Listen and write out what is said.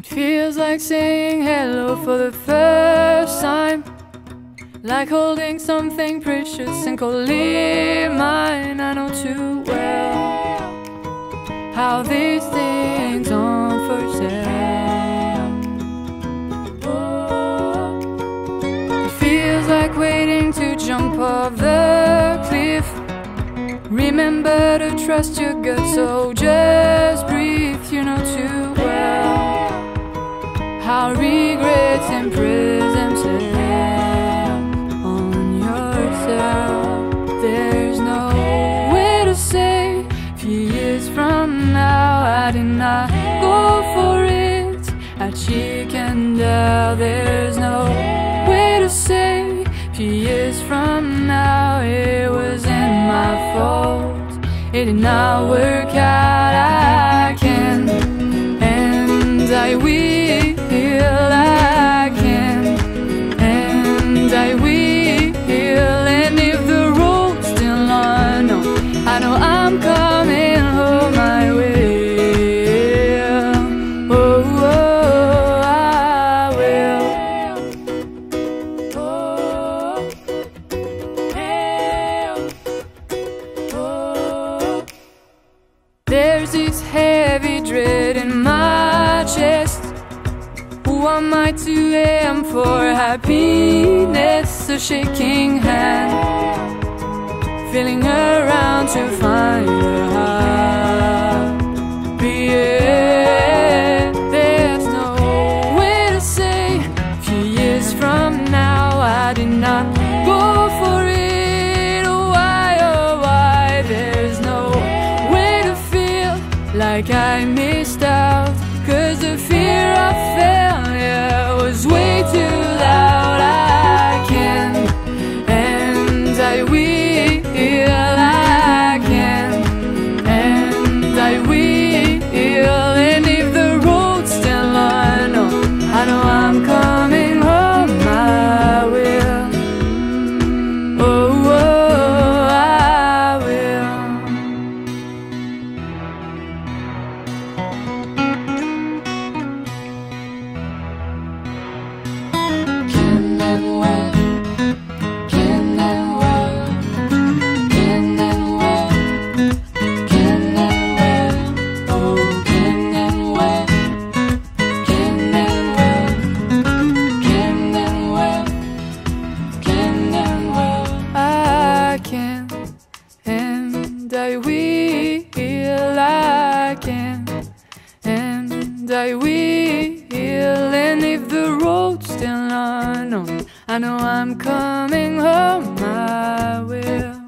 It feels like saying hello for the first time. Like holding something precious and calling mine. I know oh too well how these things aren't for sale. It feels like waiting to jump off the cliff. Remember to trust your gut, so just breathe. You know too imprison themselves on yourself. There's no way to say few years from now I did not go for it. I chickened out. There's no way to say few years from now it wasn't my fault. It did not work out. I can Who am I to aim for happiness? A shaking hand, feeling around to find a happy end. There's no way to say. A Few years from now, I did not go for it. Oh, why, oh, why? There's no way to feel like I missed will, I can and I will. And if the road's still unknown, I know I'm coming home. I will.